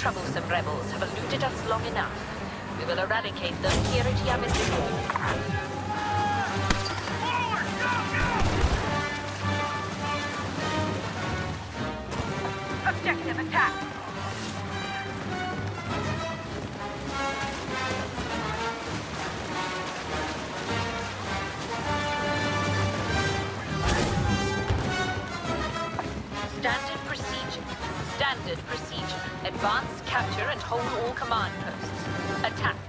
troublesome rebels have eluded us long enough. We will eradicate them here at Yamazaki. Advance, capture, and hold all command posts. Attack.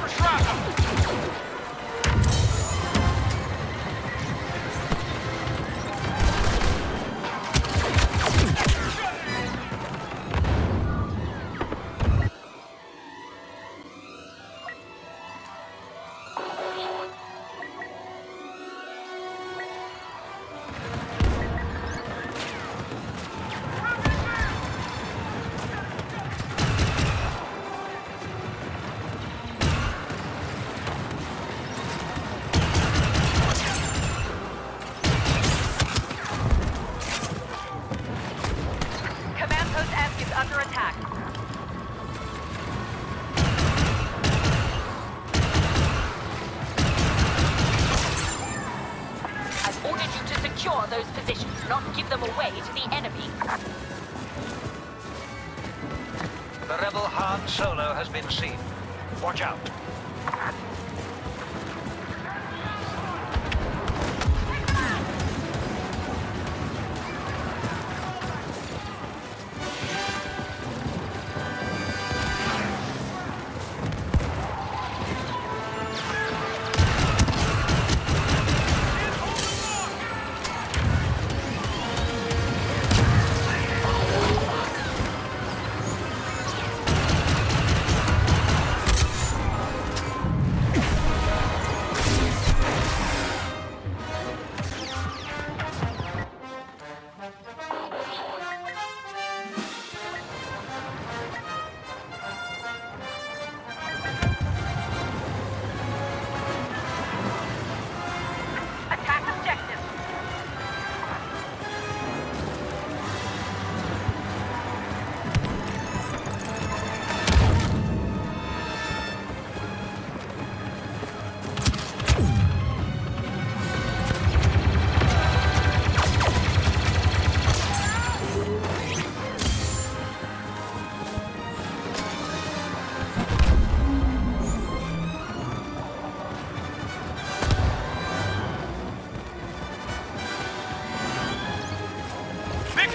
for Strata.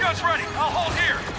Ambulance ready. I'll hold here.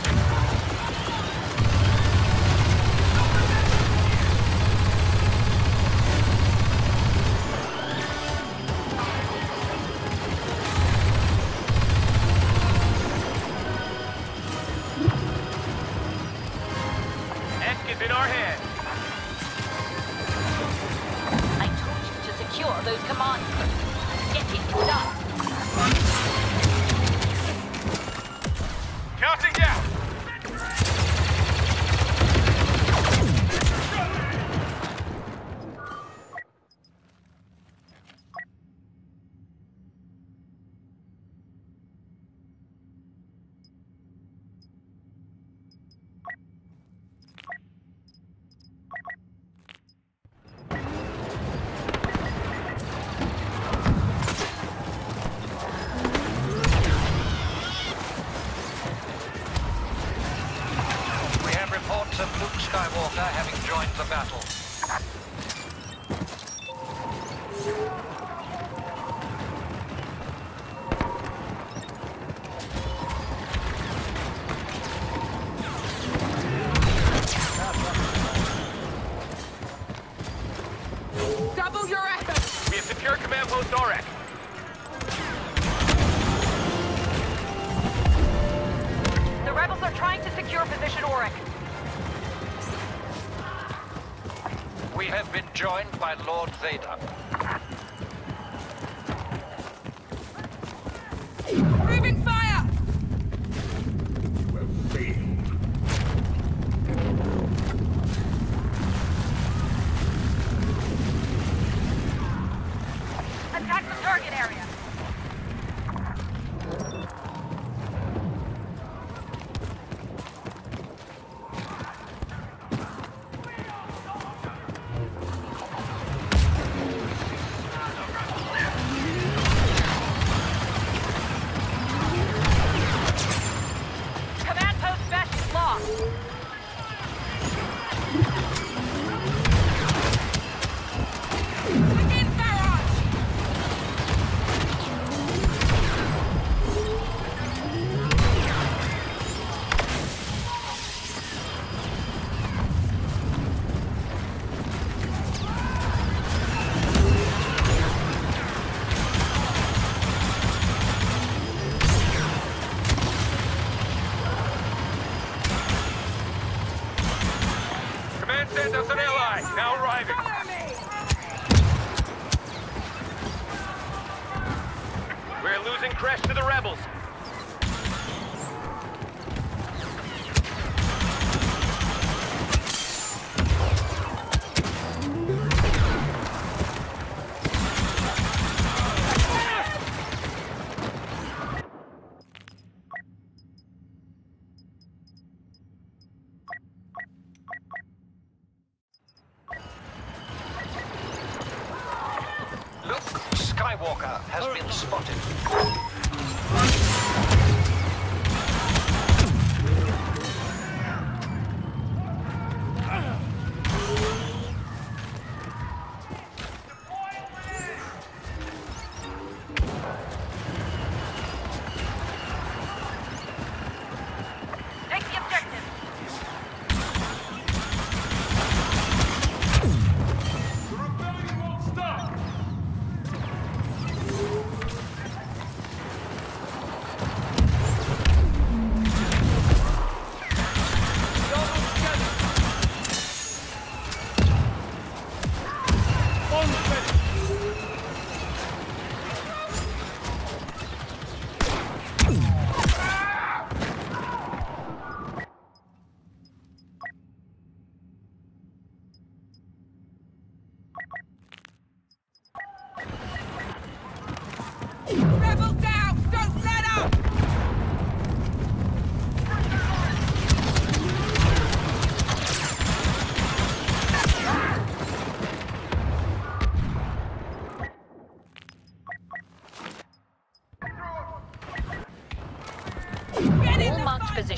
rebels.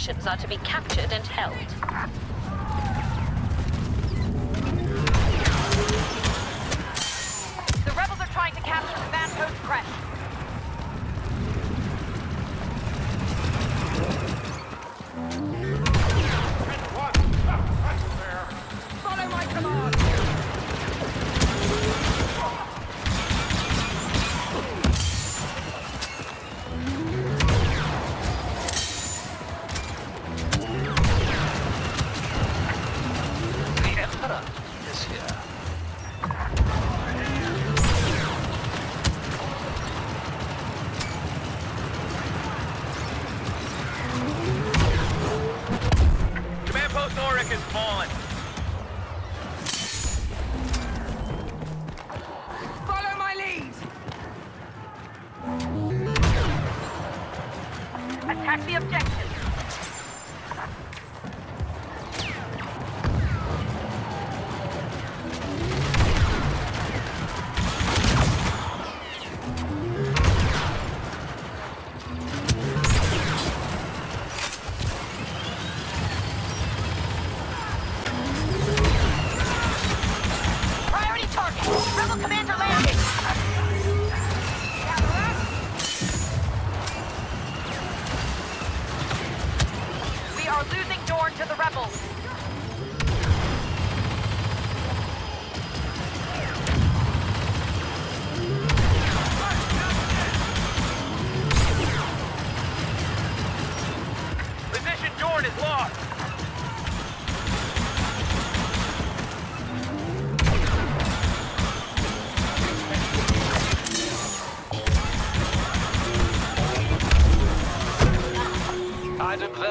positions are to be captured and held. The rebels are trying to capture the Van Post crest.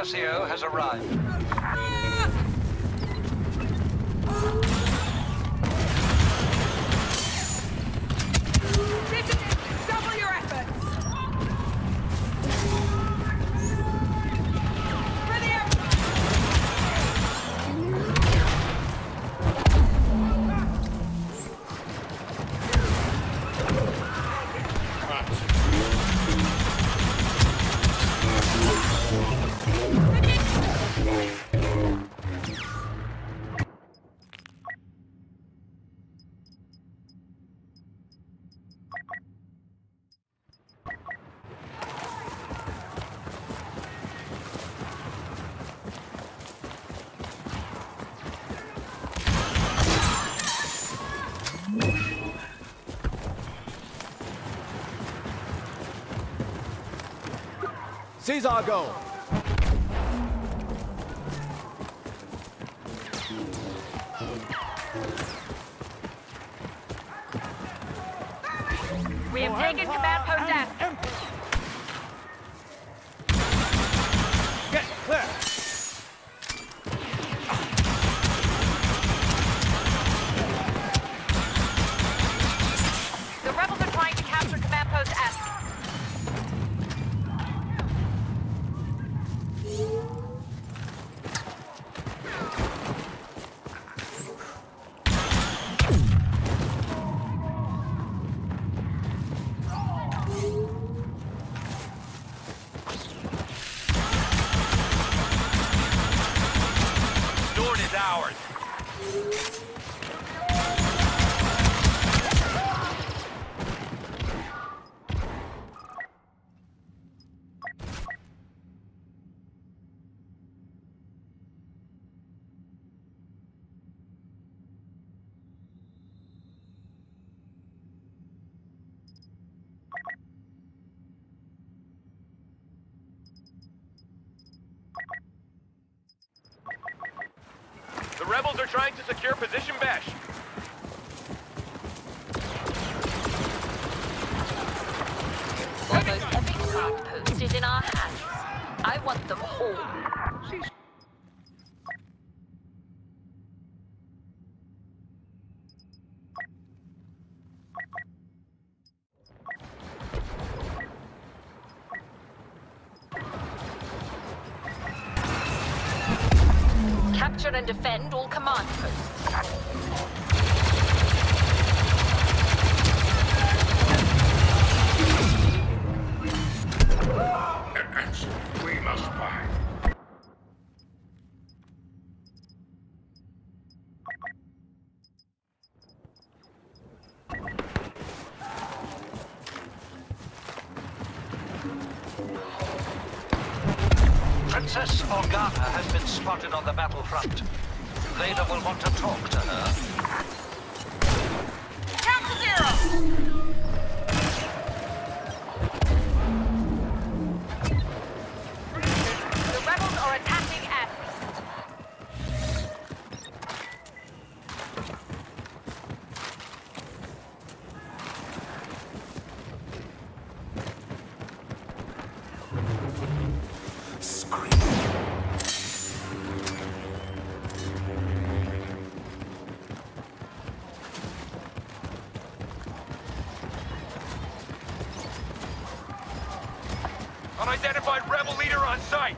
Versio has arrived. Goal. We have taken command post F. Rebels are trying to secure position Bash. Almost every post is in our hands. I want them all. And defend all command posts. An answer we must find. Unidentified rebel leader on site.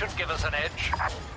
Should give us an edge.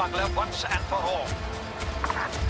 Smuggler once and for all.